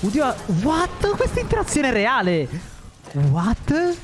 Oddio, what? Questa interazione è reale. What?